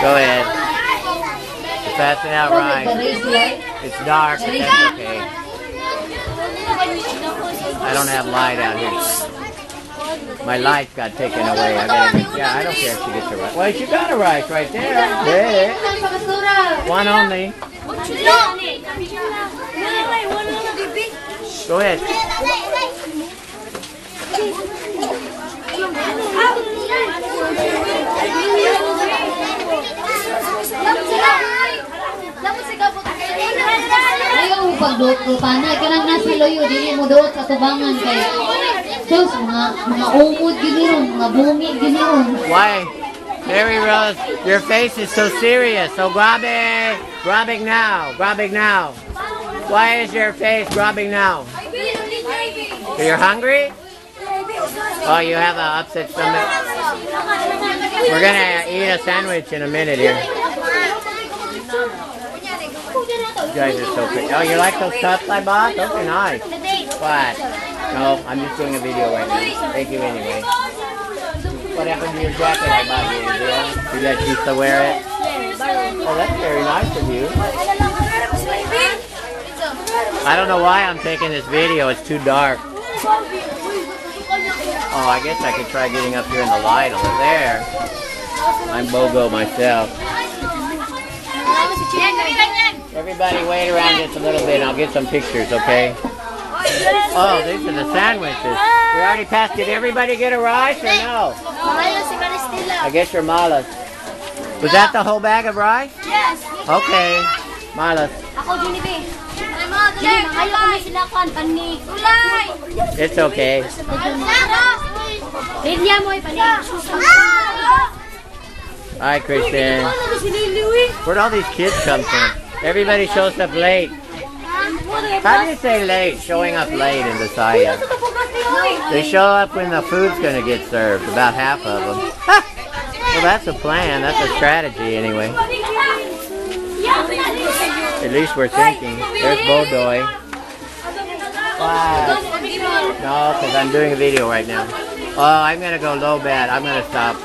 Go ahead. You're passing out rice. It's dark, but that's okay. I don't have light out here. My light got taken away. I gotta get, yeah, I don't care if she gets a rice. Well, she got a rice right there. There. One only. Go ahead. Loyo, mo sa tubangan mga, mga umod mga giniron. Why? Mary Rose, your face is so serious. So grab it. Grabbing now. Grabbing now. Why is your face grabbing now? You're hungry? Oh, you have an upset stomach? We're gonna eat a sandwich in a minute here. You guys are so pretty. Oh, you like those cups I bought? Those are nice. What? No, I'm just doing a video right now. Thank you anyway. What happened to your jacket I bought you? Did you- let Lisa wear it? Oh, that's very nice of you. I don't know why I'm taking this video. It's too dark. Oh, I guess I could try getting up here in the light over there. I'm BOGO myself. Everybody wait around just a little bit and I'll get some pictures, okay? Oh, these are the sandwiches. We already passed. Did everybody get a rice or no? I guess you're Malas. Was that the whole bag of rice? Yes. Okay. Malas. Ako, Junibe. Junibe, makayo kami sila kan panig. Ulay! It's okay. Linya mo ay panig. Hi, Christian. Where'd all these kids come from? Everybody shows up late. How do you say late? Showing up late in Visaya. They show up when the food's gonna get served. About half of them. well, that's a plan. That's a strategy, anyway. At least we're thinking. There's Bodoy. Wow. No, because I'm doing a video right now. Oh, I'm gonna go low bad. I'm gonna stop.